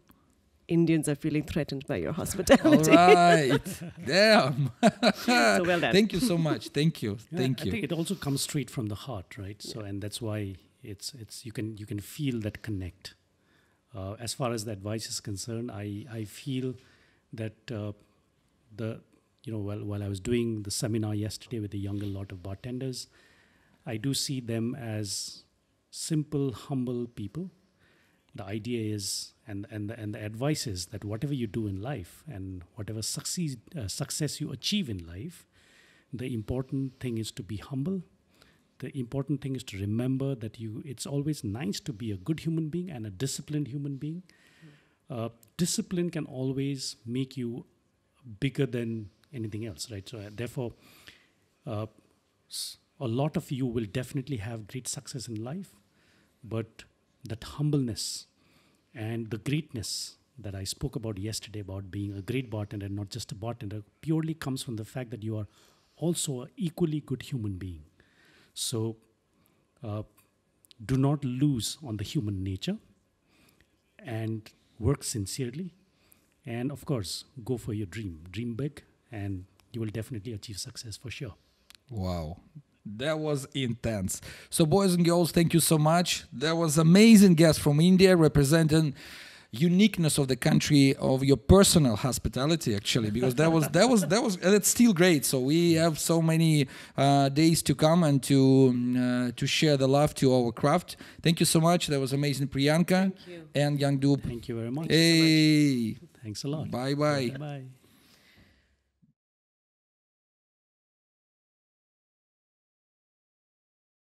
Indians are feeling threatened by your hospitality. right. Damn. so, well done. Thank you so much. Thank you. Yeah, Thank I you. think it also comes straight from the heart, right? So, and that's why it's it's you can you can feel that connect. Uh, as far as the advice is concerned, I I feel that uh, the you know while while I was doing the seminar yesterday with a younger lot of bartenders, I do see them as simple, humble people. The idea is, and and the, and the advice is that whatever you do in life and whatever succeed, uh, success you achieve in life, the important thing is to be humble. The important thing is to remember that you it's always nice to be a good human being and a disciplined human being. Uh, discipline can always make you bigger than anything else right? So uh, therefore uh, a lot of you will definitely have great success in life but that humbleness and the greatness that I spoke about yesterday about being a great bartender, and not just a bartender, purely comes from the fact that you are also an equally good human being. So uh, do not lose on the human nature and work sincerely. And of course, go for your dream. Dream big, and you will definitely achieve success for sure. Wow. That was intense. So, boys and girls, thank you so much. That was amazing guest from India representing uniqueness of the country of your personal hospitality actually because that was that was that was and it's still great so we have so many uh, days to come and to um, uh, to share the love to our craft thank you so much that was amazing priyanka Thank you. and Yangdup Thank you very much. hey Thanks a lot. bye bye Bye.